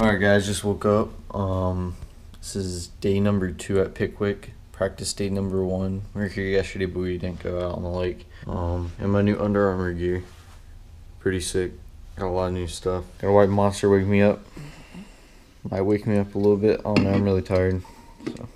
Alright guys, just woke up. Um this is day number two at Pickwick. Practice day number one. We were here yesterday but we didn't go out on the lake. Um and my new Under Armour gear. Pretty sick. Got a lot of new stuff. Got a white monster wake me up. Might wake me up a little bit. Oh man, I'm really tired. So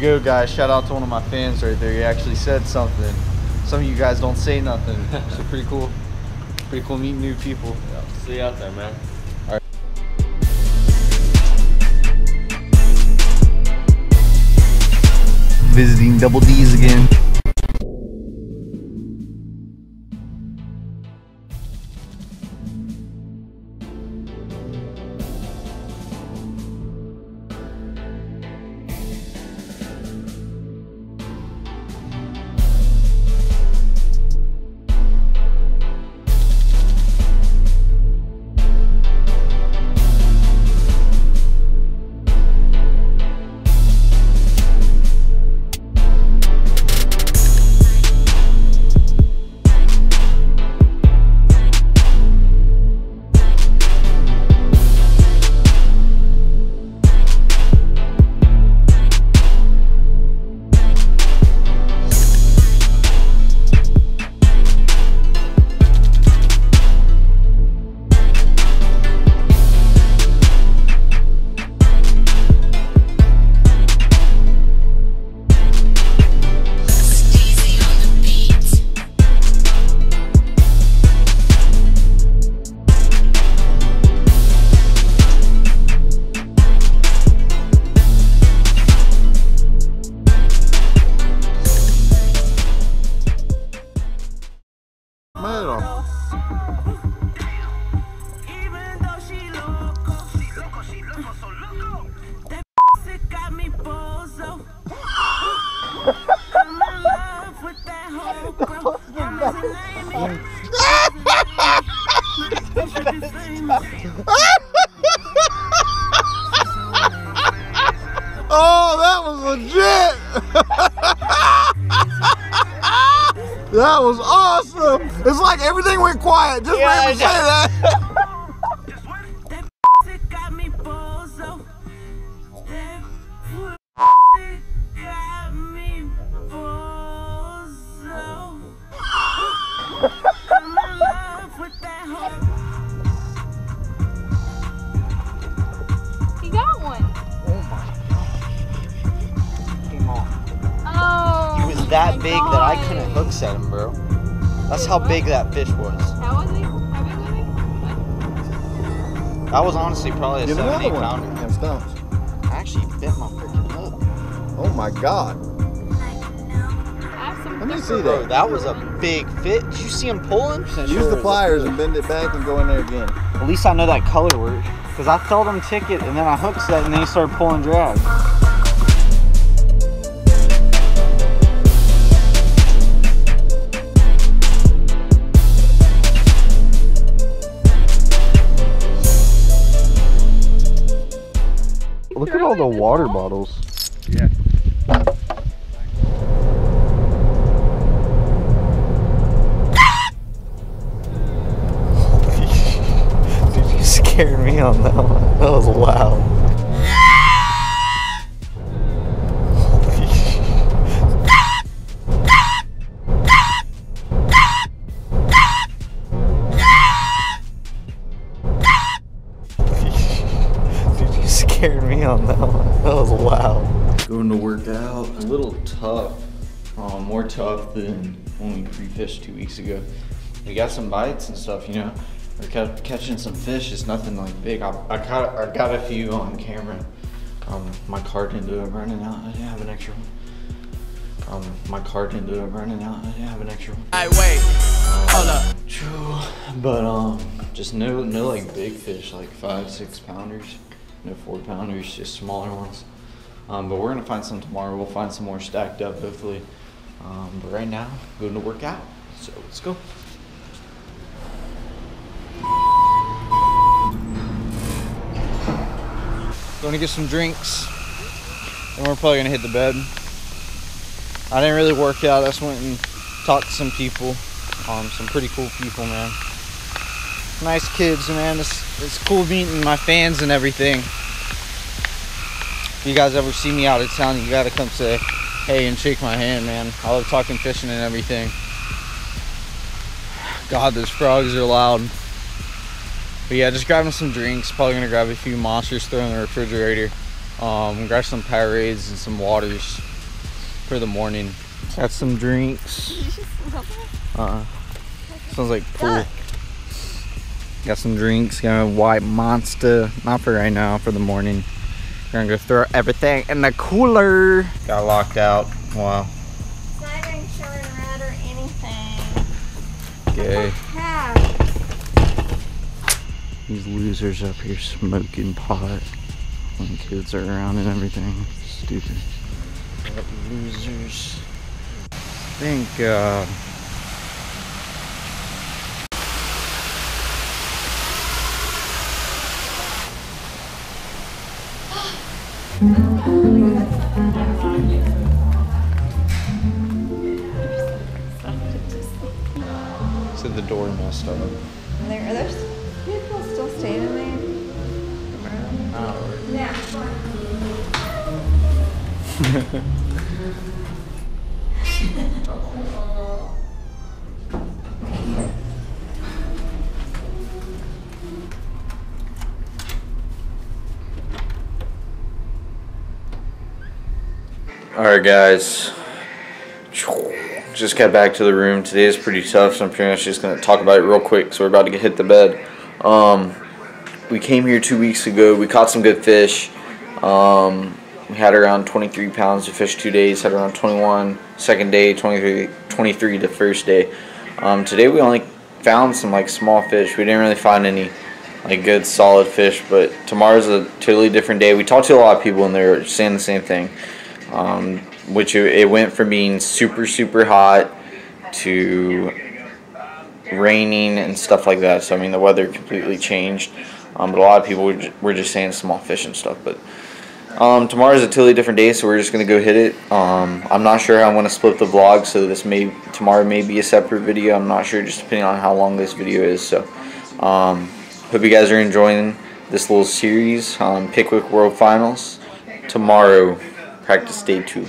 you go, guys. Shout out to one of my fans right there. He actually said something. Some of you guys don't say nothing. So pretty cool. Pretty cool meeting new people. See you out there, man. All right. Visiting Double D's again. Oh, that was legit! that was awesome! It's like everything went quiet just for him to say. That that I God. couldn't hook set him, bro. That's how big that fish was. How was he? How big was he? That was honestly probably a Get seven, another eight pounder. Have stumps. I actually bent my freaking hook. Oh my god. I have some Let me different- see Bro, that. that was a big fit. Did you see him pulling? Use the pliers and bend it back and go in there again. At least I know that color works. Because I felt him ticket and then I hooked set and then he started pulling drag. The water bottles. Yeah. Dude, you scared me on that one. That was loud. Scared me on that one. That was wild. Going to work out, a little tough. Um, more tough than when we pre-fished two weeks ago. We got some bites and stuff, you know. We're ca- catching some fish. It's nothing like big. I, I caught, I got a few on camera. Um, my card ended up running out. I didn't have an extra one. Um, my card ended up running out. I didn't have an extra one. Hey, wait. Hold up. True, but um, just no, no like big fish, like five, six pounders, no four pounders, just smaller ones. Um, but we're gonna find some tomorrow. We'll find some more stacked up, hopefully. Um, but right now, going to work out. So let's go. Going to get some drinks, and we're probably gonna hit the bed. I didn't really work out. I just went and talked to some people. Um, some pretty cool people, man. Nice kids, man. It's, it's cool meeting my fans and everything. If you guys ever see me out of town, you gotta come say hey and shake my hand, man. I love talking fishing and everything. God, those frogs are loud. But yeah, just grabbing some drinks. Probably gonna grab a few monsters, throw in the refrigerator. Um, grab some Powerades and some waters for the morning. Got some drinks. Uh, sounds like pool. Got some drinks. Got a white monster. Not for right now. For the morning. Gonna go throw everything in the cooler. Got locked out. Wow. It's not even showing red or anything. Okay. These losers up here smoking pot when kids are around and everything. Stupid. What losers. Thank God. Said the door messed up. Are there, are there people still staying in there? Yeah. Alright guys, just got back to the room. Today is pretty tough, so I'm pretty much just going to talk about it real quick. So we're about to get hit the bed. Um, we came here two weeks ago. We caught some good fish. Um, we had around 23 pounds of fish two days. Had around 21 second day, 23, 23 the first day. Um, today we only found some like small fish. We didn't really find any like good solid fish. But tomorrow's a totally different day. We talked to a lot of people and they're saying the same thing um, which it went from being super super hot to raining and stuff like that. So I mean the weather completely changed. Um, but a lot of people were ju- were just saying small fish and stuff. But um, tomorrow's a totally different day, so we're just gonna go hit it. Um, I'm not sure how I'm gonna split the vlog, so this may tomorrow may be a separate video. I'm not sure, just depending on how long this video is. So um, hope you guys are enjoying this little series on Pickwick World Finals tomorrow. Practice day two.